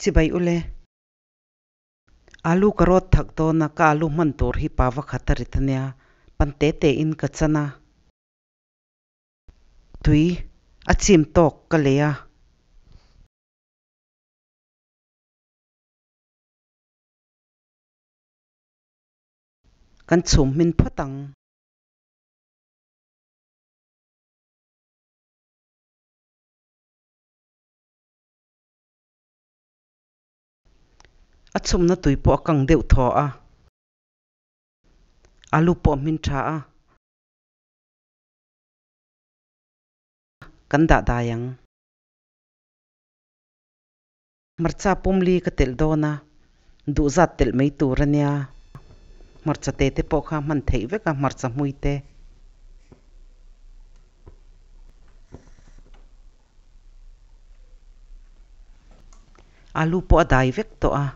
chibai ule. Alu karot thak to na ka alu man tor hi pawa khatar ithanya pan te te in ka chana. Tui achim tok ka leya kan chum min phatang a chum na tui po kang deuh tho a. Alu po min tha a. Kan da dayang marcha pumli ka tel dona du zat tel mei turania marcha te te po kha man thei ve ka marcha mui te. Alu po dai vek to a.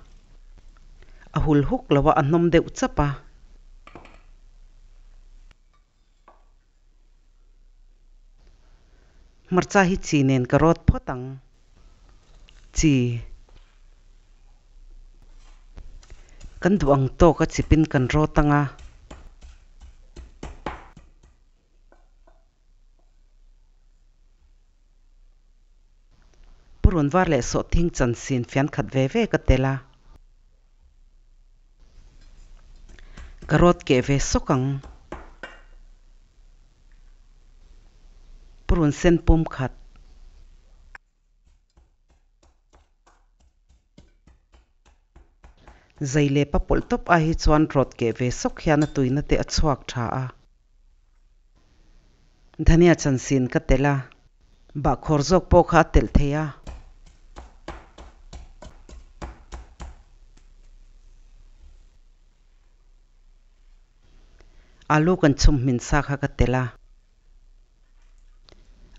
ahul huk lawa anom deuh chapa marcha hi chi nen karot photang chi kan duang to ka chipin kan ro tanga purun var le so thing chan sin fian khat ve ve ka tela karot ke ve sokang. Purun sen pum khat. Zaile pa pol top a hi chuan rot ke ve sok hian tuina te a chuak tha a. Dhania chan sin ka tela. Ba khor jok po kha tel theya alu kan chum min sa kha ka tela.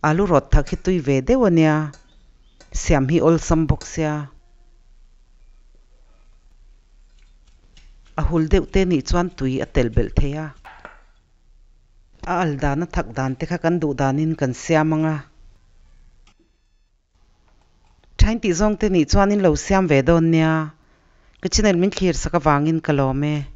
Alu rot thak hi tui ve de dewania siam hi ol sam bok sia. A hul deuh te ni chuan tui a tel bel theya. A al dan a thak dan te kha kan du danin kan siam anga. Thain ti zong te ni chuan in lo siam ve don nia. Kachinel min khir saka wangin kalome